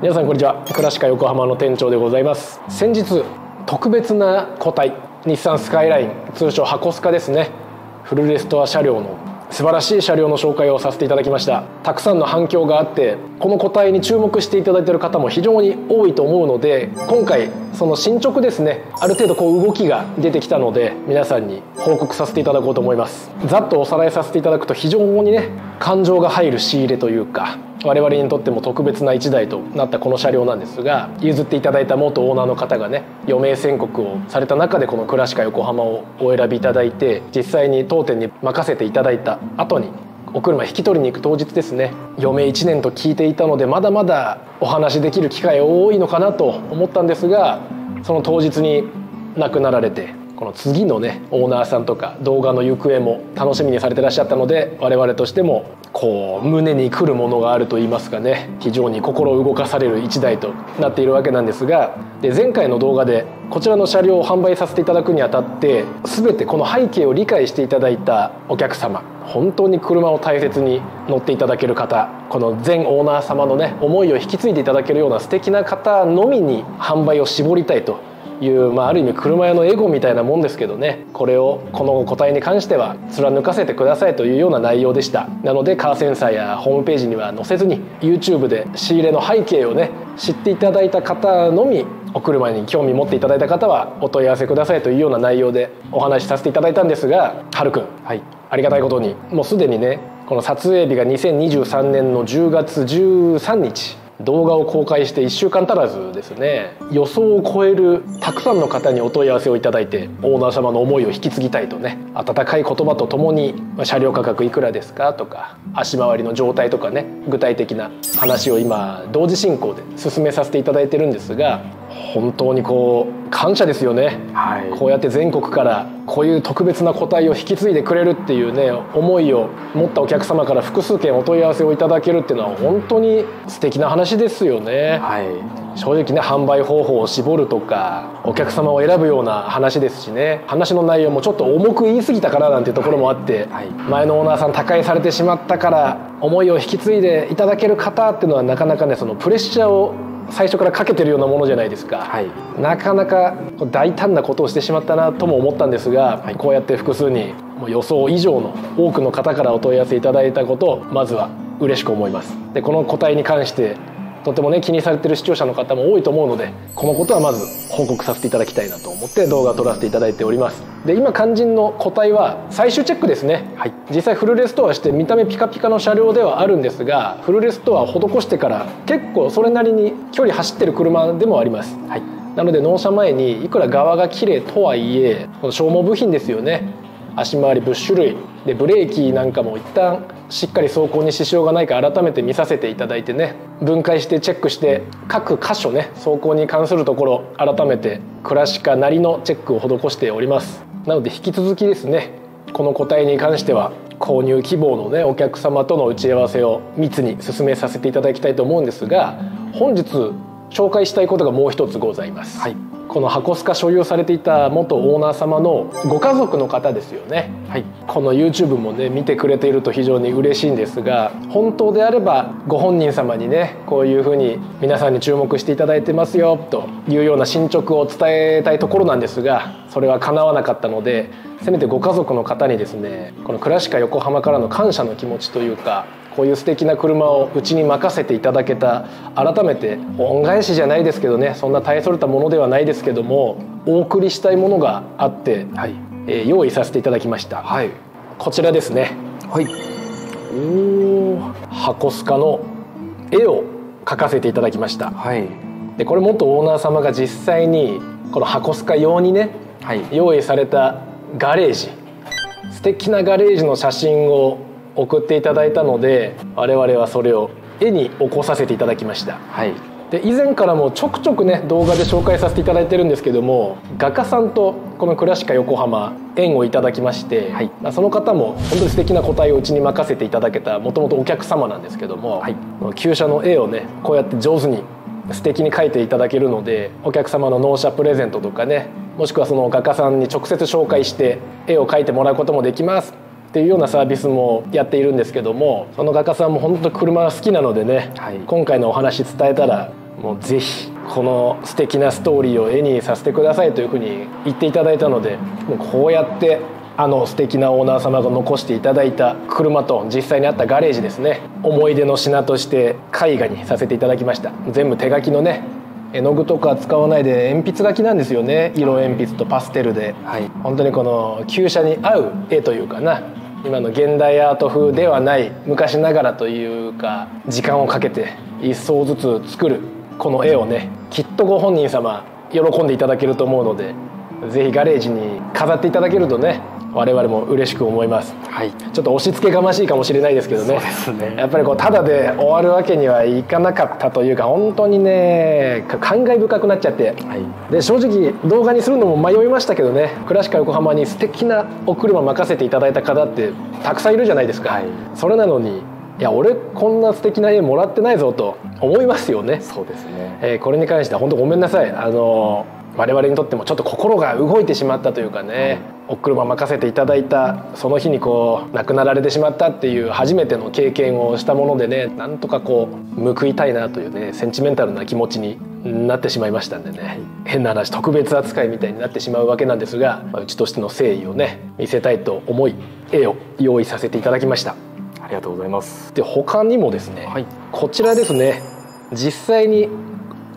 皆さんこんにちは。クラシカ横浜の店長でございます。先日特別な個体日産スカイライン通称箱スカですね。フルレストア車両の素晴らしい車両の紹介をさせていただきました。たくさんの反響があってこの個体に注目していただいている方も非常に多いと思うので今回その進捗ですねある程度こう動きが出てきたので皆さんに報告させていただこうと思います。ざっとおさらいさせていただくと非常にね感情が入る仕入れというか我々にとっても特別な1台となったこの車両なんですが譲っていただいた元オーナーの方がね余命宣告をされた中でこのクラシカ横浜をお選びいただいて実際に当店に任せていただいた後にお車引き取りに行く当日ですね余命1年と聞いていたのでまだまだお話できる機会多いのかなと思ったんですがその当日に亡くなられてこの次のねオーナーさんとか動画の行方も楽しみにされてらっしゃったので我々としてもこう胸に来るものがあると言いますかね非常に心動かされる1台となっているわけなんですがで前回の動画でこちらの車両を販売させていただくにあたって全てこの背景を理解していただいたお客様本当に車を大切に乗っていただける方この全オーナー様のね思いを引き継いでいただけるような素敵な方のみに販売を絞りたいという、まあ、ある意味車屋のエゴみたいなもんですけどね。これをこの個体に関しては貫かせてくださいというような内容でした。なのでカーセンサーやホームページには載せずに YouTube で仕入れの背景をね知っていただいた方のみお車に興味持っていただいた方はお問い合わせくださいというような内容でお話しさせていただいたんですがはるくん、はい、ありがたいことにもうすでにねこの撮影日が2023年の10月13日動画を公開して1週間足らずですね。予想を超えるたくさんの方にお問い合わせをいただいてオーナー様の思いを引き継ぎたいとね温かい言葉とともに車両価格いくらですかとか足回りの状態とかね具体的な話を今同時進行で進めさせていただいてるんですが本当にこう感謝ですよね、はい、こうやって全国からこういう特別な個体を引き継いでくれるっていうね思いを持ったお客様から複数件お問い合わせをいただけるっていうのは本当に素敵な話ですよね、はい、正直ね販売方法を絞るとかお客様を選ぶような話ですしね。話の内容もちょっと重く言い過ぎたからなんていうところもあって、はい、前のオーナーさん他界されてしまったから思いを引き継いでいただける方っていうのはなかなかねそのプレッシャーを最初からかけてるようなものじゃないですか、はい、なかなか大胆なことをしてしまったなとも思ったんですが、はい、こうやって複数に予想以上の多くの方からお問い合わせいただいたことをまずは嬉しく思います。でこの個体に関してとてもね気にされてる視聴者の方も多いと思うのでこのことはまず報告させていただきたいなと思って動画を撮らせていただいております。で今肝心の個体は最終チェックですね、はい、実際フルレストアして見た目ピカピカの車両ではあるんですがフルレストアを施してから結構それなりに距離走ってる車でもあります、はい、なので納車前にいくら側が綺麗とはいえこの消耗部品ですよね足回りブッシュ類でブレーキなんかも一旦しっかり走行に支障がないか改めて見させていただいてね分解してチェックして各箇所ね走行に関するところ改めてクラシカなりのチェックを施しております。なので引き続きですねこの個体に関しては購入希望のねお客様との打ち合わせを密に進めさせていただきたいと思うんですが本日紹介したいことがもう一つございます、はい。この箱スカ所有されていた元オーナー様のご家族の方ですよね、はい、この YouTube もね見てくれていると非常に嬉しいんですが本当であればご本人様にねこういうふうに皆さんに注目していただいてますよというような進捗を伝えたいところなんですがそれは叶わなかったのでせめてご家族の方にですねこのクラシカ横浜からの感謝の気持ちというかこういう素敵な車をうちに任せていただけた改めて恩返しじゃないですけどねそんな大それたものではないですけどもお送りしたいものがあって、はい。えー、用意させていただきました、はい、こちらですね。はい。お箱スカの絵を描かせていただきました、はい、でこれ元オーナー様が実際にこの箱スカ用にね、はい、用意されたガレージ。素敵なガレージの写真を送っていただいたので我々はそれを絵に起こさせていただきました。はい。で以前からもちょくちょくね動画で紹介させていただいてるんですけども画家さんとこのクラシカ横浜縁をいただきまして、はい、その方も本当に素敵な個体をうちに任せていただけたもともとお客様なんですけども、はい、旧車の絵をねこうやって上手に素敵に描いていただけるのでお客様の納車プレゼントとかねもしくはその画家さんに直接紹介して絵を描いてもらうこともできますっていうようなサービスもやっているんですけどもその画家さんも本当車が好きなのでね、はい、今回のお話伝えたらもうぜひこの素敵なストーリーを絵にさせてくださいというふうに言っていただいたのでもうこうやってあの素敵なオーナー様が残していただいた車と実際にあったガレージですね思い出の品として絵画にさせていただきました。全部手書きのね絵の具とか使わないで鉛筆書きなんですよね。色鉛筆とパステルで、はい、本当にこの旧車に合う絵というかな。今の現代アート風ではない昔ながらというか時間をかけて一層ずつ作るこの絵をねきっとご本人様喜んでいただけると思うので是非ガレージに飾っていただけるとね我々も嬉しく思います、はい、ちょっと押し付けがましいかもしれないですけどね。ね。やっぱりこうただで終わるわけにはいかなかったというか本当にね感慨深くなっちゃって、はい、で正直動画にするのも迷いましたけどね。クラシカ横浜に素敵なお車任せていただいた方ってたくさんいるじゃないですか、はい、それなのにいや俺こんな素敵な絵もらってないぞと思いますよね。そうですね、えー、これに関しては本当ごめんなさい。あの我々にとってもちょっと心が動いてしまったというかね、お車任せていただいたその日にこう亡くなられてしまったっていう初めての経験をしたものでねなんとかこう報いたいなというねセンチメンタルな気持ちになってしまいましたんでね。変な話特別扱いみたいになってしまうわけなんですが、まあ、うちとしての誠意をね見せたいと思い絵を用意させていただきました。ありがとうございます。で他にもですね、はい、こちらですね。実際に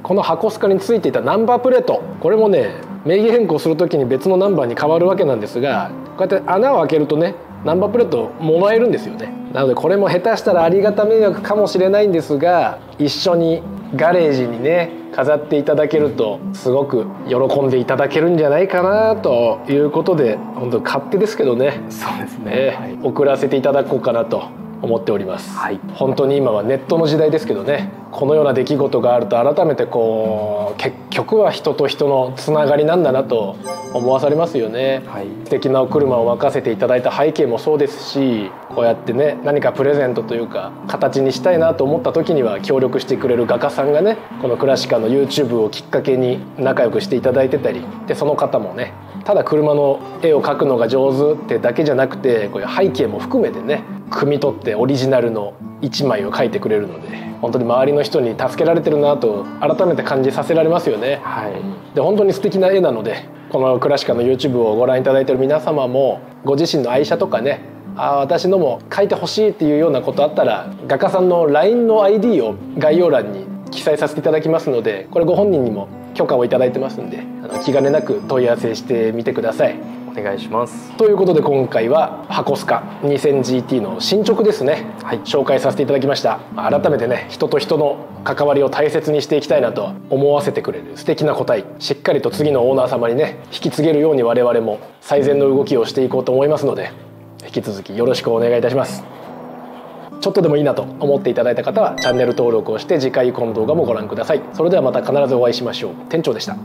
この箱スカについていたナンバープレートこれもね名義変更する時に別のナンバーに変わるわけなんですがこうやって穴を開けるとねナンバープレートもらえるんですよね。なのでこれも下手したらありがた迷惑かもしれないんですが一緒にガレージにね飾っていただけるとすごく喜んでいただけるんじゃないかなということで本当勝手ですけどね。そうですね、はい、送らせていただこうかなと思っております、はい、本当に今はネットの時代ですけどねこのような出来事があると改めてこう結局は人と人のつながりなんだなと思わされますよね、はい、素敵なお車を任せていただいた背景もそうですしこうやってね何かプレゼントというか形にしたいなと思った時には協力してくれる画家さんがねこのクラシカの YouTube をきっかけに仲良くしていただいてたりでその方もねただ車の絵を描くのが上手ってだけじゃなくてこういう背景も含めてね汲み取ってオリジナルの1枚を描いてくれるので本当に周りの人に助けられてるなと改めて感じさせられますよね。はい、で本当に素敵な絵なのでこのクラシカの YouTube をご覧いただいてる皆様もご自身の愛車とかねあ私のも書いてほしいっていうようなことあったら画家さんの LINE の ID を概要欄に記載させていただきますのでこれご本人にも許可を頂いてますんであの気兼ねなく問い合わせしてみてくださいお願いします。ということで今回は箱スカ 2000GT の進捗ですね、はい、紹介させていただきました。改めてね人と人の関わりを大切にしていきたいなと思わせてくれる素敵な個体。しっかりと次のオーナー様にね引き継げるように我々も最善の動きをしていこうと思いますので引き続きよろしくお願いいたします。ちょっとでもいいなと思っていただいた方はチャンネル登録をして次回以降の動画もご覧ください。それではまた必ずお会いしましょう。店長でした